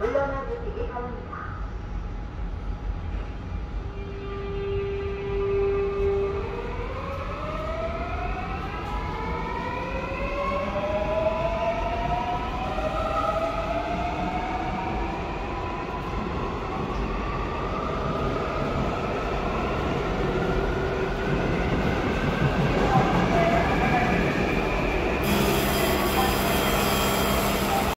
ಬೆಳ್ಳನ ಜೊತೆಗೆ ಅವನ